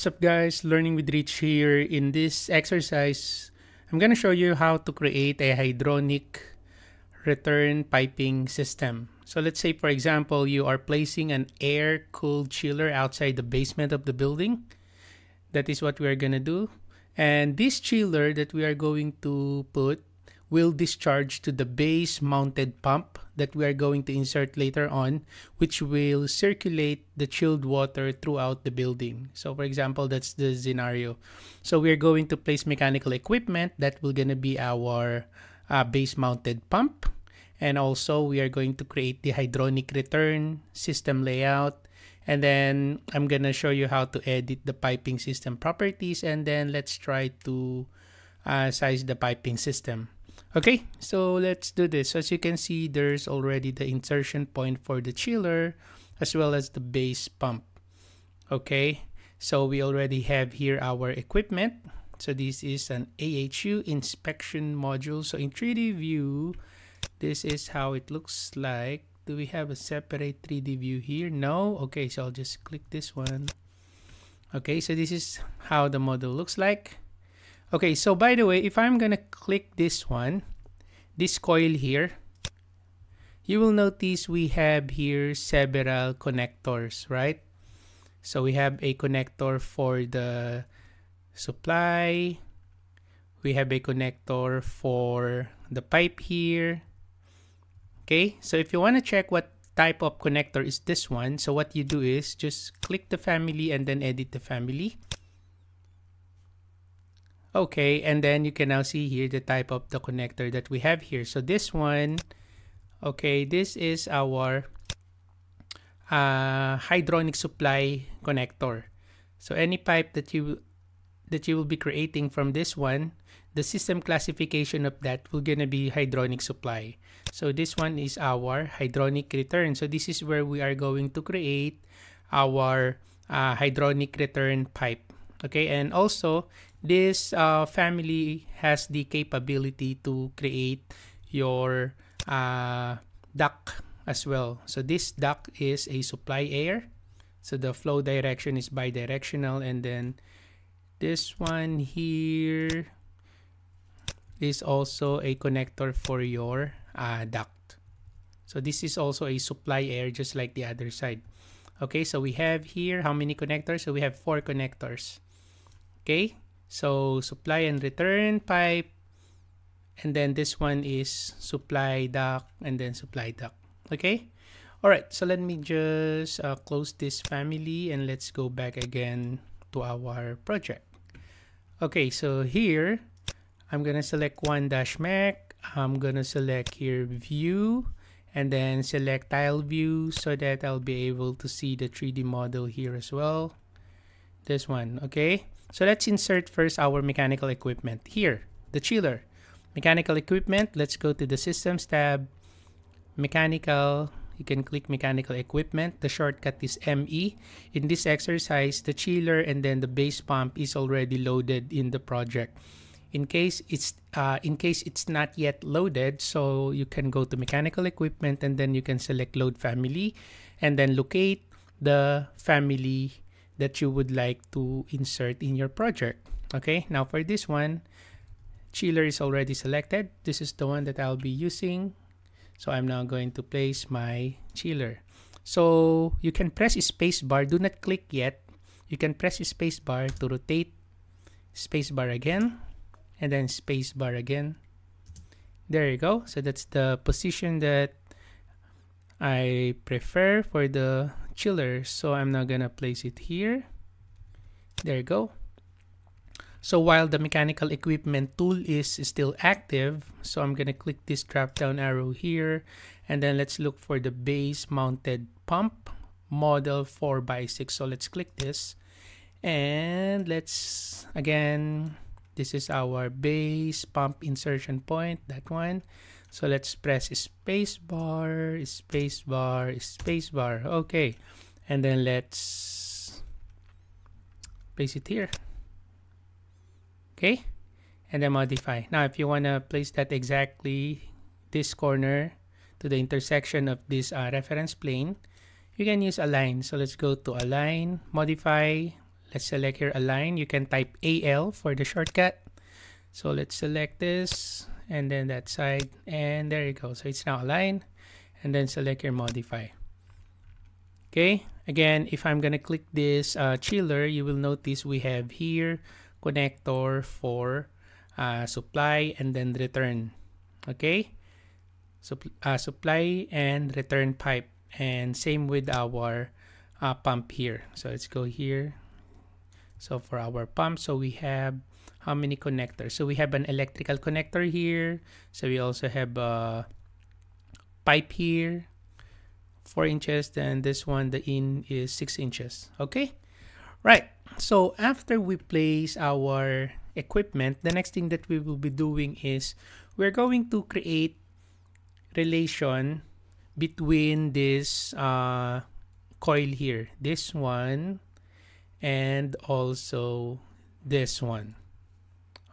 What's up guys, Learning with Rich here. In this exercise, I'm to show you how to create a hydronic return piping system. So let's say for example, you are placing an air-cooled chiller outside the basement of the building. That is what we are to do. And this chiller that we are going to put will discharge to the base mounted pump that we are going to insert later on, which will circulate the chilled water throughout the building. So for example, that's the scenario. So we're going to place mechanical equipment that will gonna be our uh, base mounted pump. And also we are going to create the hydronic return system layout. And then I'm gonna show you how to edit the piping system properties. And then let's try to uh, size the piping system. Okay, so let's do this. As you can see, there's already the insertion point for the chiller as well as the base pump. Okay, so we already have here our equipment. So this is an AHU inspection module. So in 3D view, this is how it looks like. Do we have a separate 3D view here? No? Okay, so I'll just click this one. Okay, so this is how the model looks like. Okay, so by the way, if I'm gonna click this one, this coil here, you will notice we have here several connectors, right? So we have a connector for the supply. We have a connector for the pipe here. Okay, so if you want to check what type of connector is this one, so what you do is just click the family and then edit the family. Okay, and then you can now see here the type of the connector that we have here. So this one, okay, this is our uh, hydronic supply connector. So any pipe that you that you will be creating from this one, the system classification of that will gonna be hydronic supply. So this one is our hydronic return. So this is where we are going to create our uh, hydronic return pipe. Okay, and also this uh, family has the capability to create your uh, duct as well. So this duct is a supply air. So the flow direction is bidirectional and then this one here is also a connector for your uh, duct. So this is also a supply air just like the other side. Okay, so we have here how many connectors? So we have four connectors. Okay, so supply and return pipe. And then this one is supply duct and then supply duct. Okay. All right. So let me just uh, close this family and let's go back again to our project. Okay. So here I'm going to select one dash Mac. I'm going to select here view and then select tile view so that I'll be able to see the 3D model here as well. This one. Okay. So let's insert first our mechanical equipment. Here, the chiller. Mechanical equipment, let's go to the Systems tab. Mechanical, you can click Mechanical Equipment. The shortcut is ME. In this exercise, the chiller and then the base pump is already loaded in the project. In case it's uh, in case it's not yet loaded, so you can go to Mechanical Equipment and then you can select Load Family and then locate the family that you would like to insert in your project. Okay, now for this one, chiller is already selected. This is the one that I'll be using. So I'm now going to place my chiller. So you can press spacebar. Do not click yet. You can press spacebar to rotate. Spacebar again. And then spacebar again. There you go. So that's the position that I prefer for the chiller. So I'm not gonna place it here. There you go. So while the mechanical equipment tool is still active, so I'm gonna click this drop down arrow here and then let's look for the base mounted pump model 4x6. So let's click this and let's again, this is our base pump insertion point, that one. So let's press space bar, space bar, space bar. Okay. And then let's place it here. Okay. And then modify. Now, if you want to place that exactly this corner to the intersection of this uh, reference plane, you can use align. So let's go to align, modify, let's select here align you can type AL for the shortcut so let's select this and then that side and there you go. So it's now aligned and then select your modify. Okay? Again if I'm gonna click this uh, chiller you will notice we have here connector for uh, supply and then return. Okay? Supp uh, supply and return pipe and same with our uh, pump here. So let's go here. So for our pump so we have how many connectors. So we have an electrical connector here. So we also have a pipe here four inches then this one the in is six inches okay? Right so after we place our equipment the next thing that we will be doing is we're going to create relation between this uh, coil here this one and also this one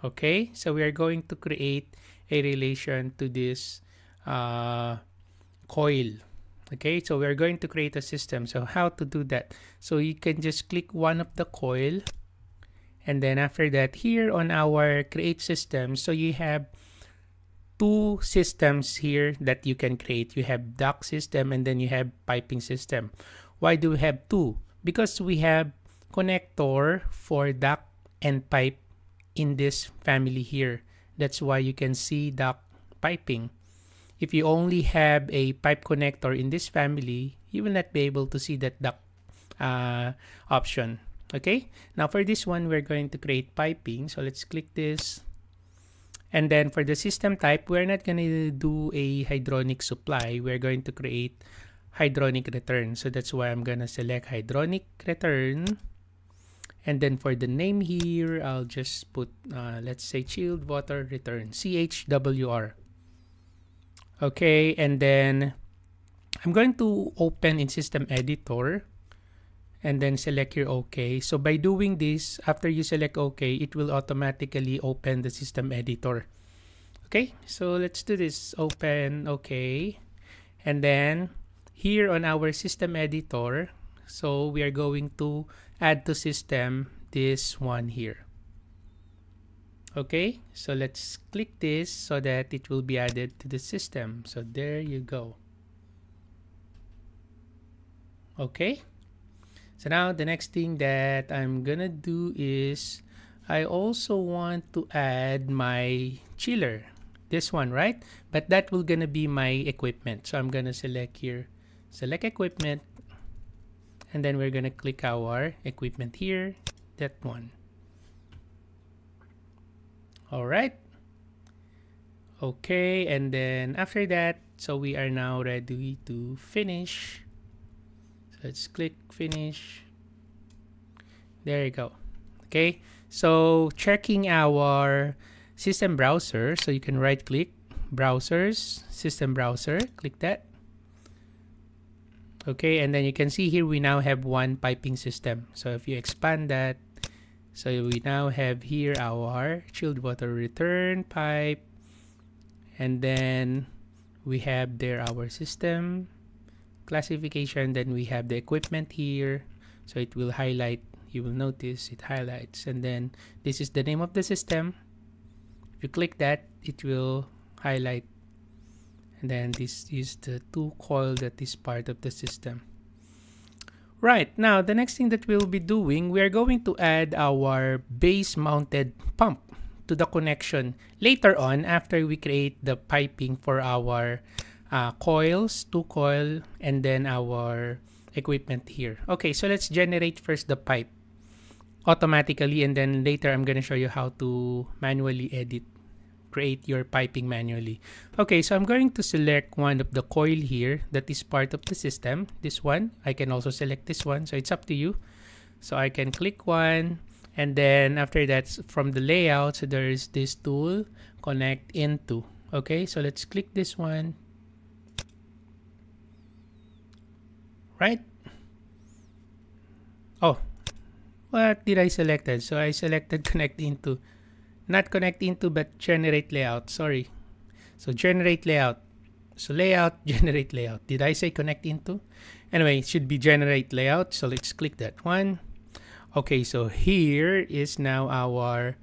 okay? So we are going to create a relation to this uh, coil. Okay? So we're going to create a system. So how to do that? So you can just click one of the coil. And then after that here on our create system so you have two systems here that you can create. You have duct system and then you have piping system. Why do we have two? Because we have connector for duct and pipe in this family here that's why you can see duct piping if you only have a pipe connector in this family, you will not be able to see that duct uh, option. Okay, now for this one, we're going to create piping. So let's click this. And then for the system type, we're not going to do a hydronic supply. We're going to create hydronic return. So that's why I'm going to select hydronic return. And then for the name here, I'll just put, uh, let's say chilled water return, CHWR. Okay, and then I'm going to open in system editor and then select your OK. So by doing this, after you select OK, it will automatically open the system editor. Okay, so let's do this. Open, OK. And then here on our system editor, so we are going to add to system this one here. Okay? So let's click this so that it will be added to the system. So there you go. Okay? So now the next thing that I'm gonna do is I also want to add my chiller. This one right? But that will gonna be my equipment. So I'm gonna select here. Select equipment and then we're gonna click our equipment here. That one. All right. Okay and then after that so we are now ready to finish. So let's click finish. There you go. Okay so checking our system browser so you can right click browsers system browser click that okay and then you can see here we now have one piping system. So if you expand that so we now have here our chilled water return pipe. And then we have there our system classification. Then we have the equipment here. So it will highlight you will notice it highlights. And then this is the name of the system. If you click that it will highlight and then this is the two coil that is part of the system Right, now the next thing that we'll be doing, we are going to add our base mounted pump to the connection later on after we create the piping for our uh, coils, two coil, and then our equipment here. Okay, so let's generate first the pipe automatically and then later I'm going to show you how to manually edit create your piping manually. Okay, so I'm going to select one of the coil here that is part of the system. This one, I can also select this one. So it's up to you. So I can click one and then after that from the layout, so there is this tool connect into. Okay, so let's click this one. Right? Oh, what did I select? So I selected connect into not connect into but generate layout sorry so generate layout so layout generate layout did i say connect into anyway it should be generate layout so let's click that one Okay, so here is now our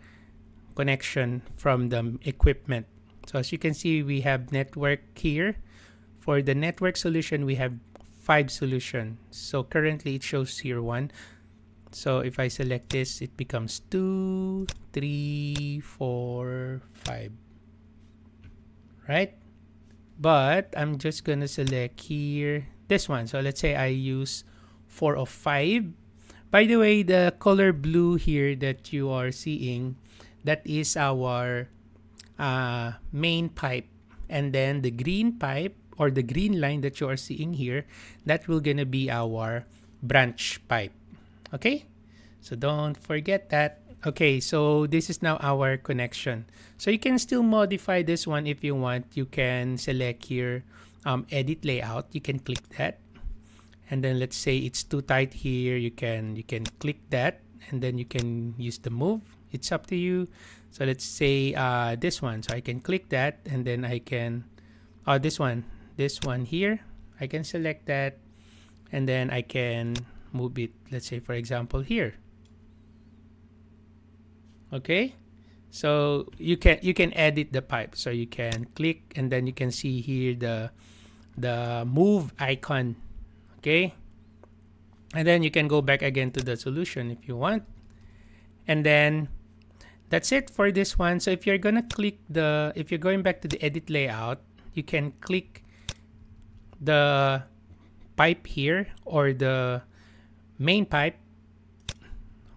connection from the equipment. So as you can see, we have network here. For the network solution, we have five solutions. So currently it shows here one. So if I select this, it becomes two, three, four, five. Right? But I'm just gonna select here this one. So let's say I use four of five. By the way, the color blue here that you are seeing, that is our uh, main pipe. And then the green pipe or the green line that you are seeing here, that will gonna be our branch pipe. Okay, so don't forget that. Okay, so this is now our connection. So you can still modify this one if you want. You can select here um, edit layout. You can click that. And then let's say it's too tight here. You can you can click that and then you can use the move. It's up to you. So let's say uh, this one. So I can click that and then I can, oh, this one, this one here. I can select that and then I can move it, let's say for example here. Okay? So you can you can edit the pipe. So you can click and then you can see here the the move icon. Okay? And then you can go back again to the solution if you want. And then that's it for this one. So if you're gonna click the if you're going back to the edit layout you can click the pipe here or the main pipe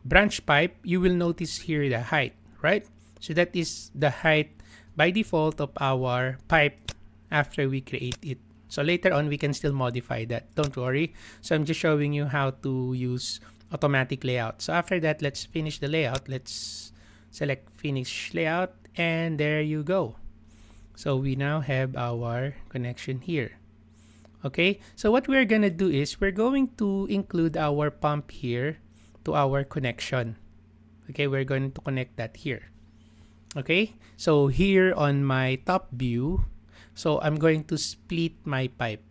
branch pipe, you will notice here the height, right? So that is the height by default of our pipe after we create it. So later on, we can still modify that. Don't worry. So I'm just showing you how to use automatic layout. So after that, let's finish the layout. Let's select finish layout and there you go. So we now have our connection here. Okay, so what we're gonna do is we're going to include our pump here to our connection. Okay, we're going to connect that here. Okay, so here on my top view, so I'm going to split my pipe.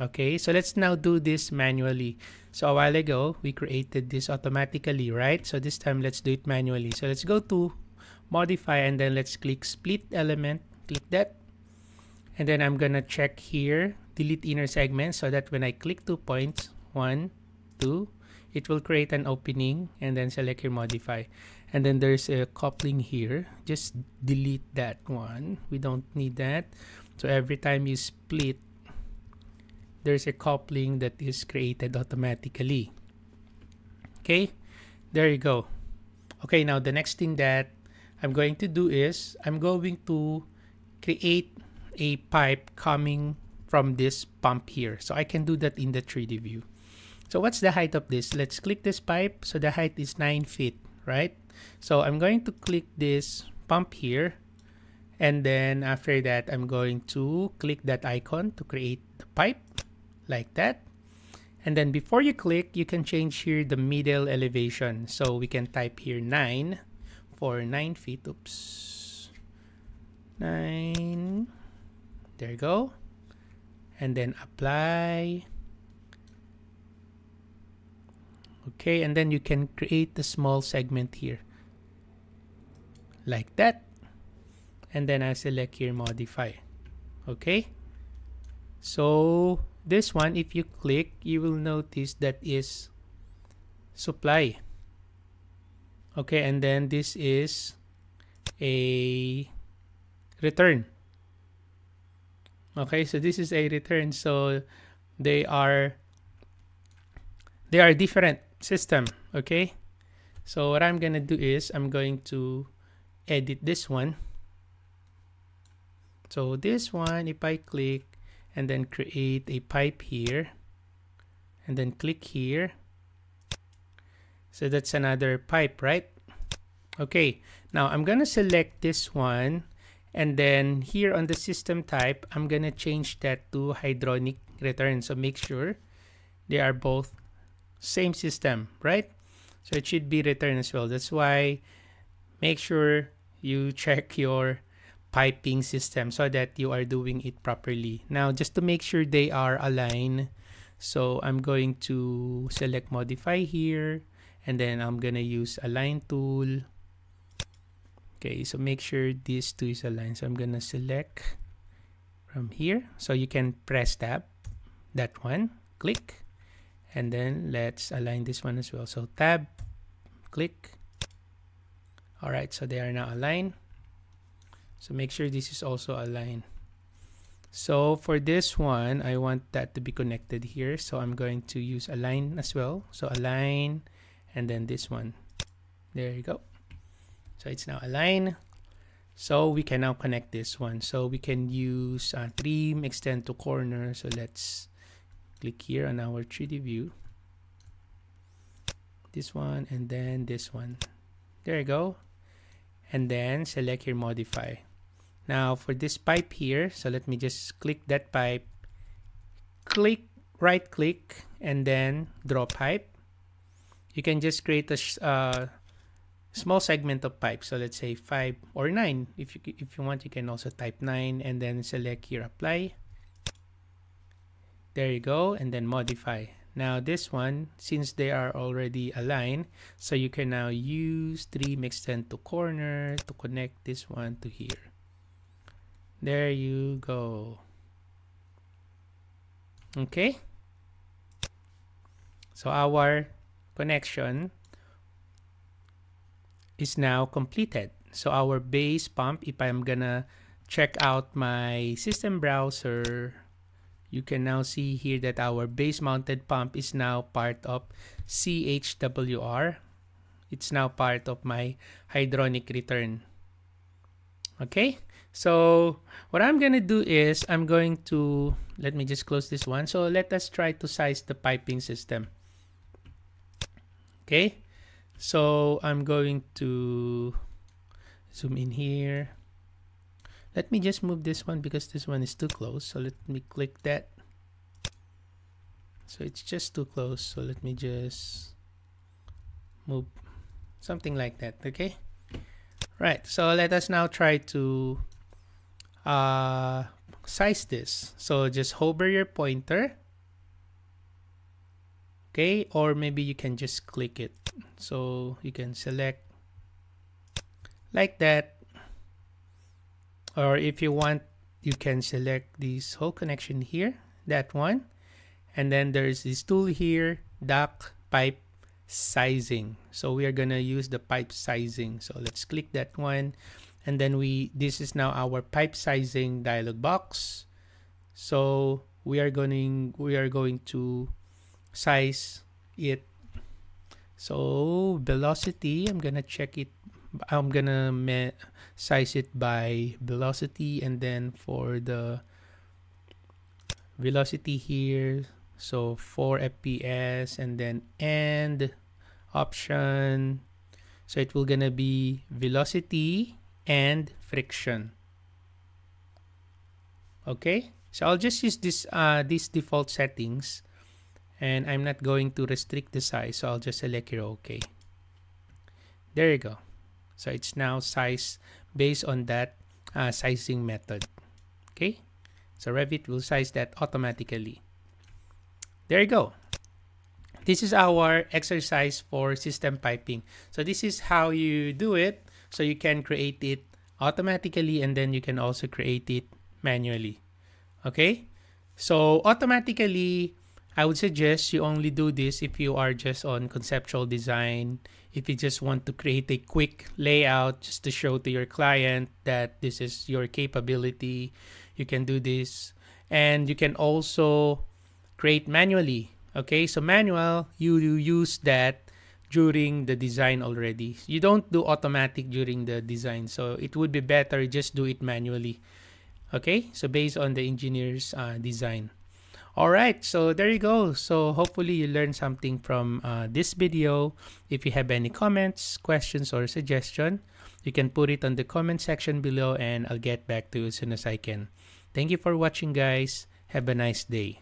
Okay, so let's now do this manually. So a while ago, we created this automatically, right? So this time, let's do it manually. So let's go to modify and then let's click split element, click that. And then I'm gonna check here, delete inner segment so that when I click two points, one, two, it will create an opening and then select your modify. And then there's a coupling here. Just delete that one. We don't need that. So every time you split there's a coupling that is created automatically. Okay? There you go. Okay now the next thing that I'm going to do is I'm going to create a pipe coming from this pump here so I can do that in the 3d view so what's the height of this? Let's click this pipe. So the height is 9 feet, right? So I'm going to click this pump here. And then after that, I'm going to click that icon to create the pipe like that. And then before you click, you can change here the middle elevation. So we can type here 9 for 9 feet. Oops. 9. There you go. And then apply. okay and then you can create the small segment here. Like that. And then I select here modify. Okay? So this one if you click you will notice that is supply. Okay and then this is a return okay so this is a return so they are they are different system okay? So what I'm gonna do is I'm going to edit this one. So this one if I click and then create a pipe here and then click here. So that's another pipe right? Okay now I'm gonna select this one and then here on the system type I'm gonna change that to hydronic return so make sure they are both same system, right? So it should be return as well. That's why make sure you check your piping system so that you are doing it properly. Now, just to make sure they are aligned, so I'm going to select modify here and then I'm gonna use align tool okay so make sure this two is aligned. So I'm gonna select from here. So you can press tab that one click and then let's align this one as well. So tab click. All right so they are now aligned. So make sure this is also aligned. So for this one I want that to be connected here. So I'm going to use align as well. So align and then this one. There you go so it's now aligned. So we can now connect this one. So we can use uh, trim extend to corner. So let's click here on our 3d view. This one and then this one. There you go. And then select here modify. Now for this pipe here so let me just click that pipe. Click right click and then draw pipe. You can just create a uh, small segment of pipe so let's say 5 or 9 if you if you want you can also type 9 and then select here apply. There you go. And then modify. Now this one since they are already aligned so you can now use trim extend to corner to connect this one to here. There you go. Okay? So our connection is now completed. So our base pump, if I'm gonna check out my system browser, you can now see here that our base mounted pump is now part of CHWR. It's now part of my hydronic return. Okay, so what I'm gonna do is I'm going to, let me just close this one. So let us try to size the piping system okay so I'm going to zoom in here. Let me just move this one because this one is too close. So let me click that. So it's just too close. So let me just move something like that okay? Right so let us now try to uh, size this. So just hover your pointer okay? Or maybe you can just click it so you can select like that. Or if you want you can select this whole connection here that one. And then there's this tool here duct pipe sizing. So we are gonna use the pipe sizing. So let's click that one. And then we this is now our pipe sizing dialog box. So we are going we are going to size it so velocity i'm gonna check it i'm gonna size it by velocity and then for the velocity here so 4 fps and then end option. So it will gonna be velocity and friction. Okay? So i'll just use this uh these default settings and I'm not going to restrict the size so I'll just select here OK there you go. So it's now size based on that uh, sizing method okay? So Revit will size that automatically. There you go. This is our exercise for system piping. So this is how you do it. So you can create it automatically and then you can also create it manually okay? So automatically I would suggest you only do this if you are just on conceptual design, if you just want to create a quick layout just to show to your client that this is your capability, you can do this. And you can also create manually. Okay, so manual, you, you use that during the design already. You don't do automatic during the design. So it would be better just do it manually. Okay, so based on the engineer's uh, design. All right, so there you go. So hopefully you learned something from uh, this video. If you have any comments, questions, or suggestion, you can put it on the comment section below and I'll get back to you as soon as I can. Thank you for watching guys. Have a nice day.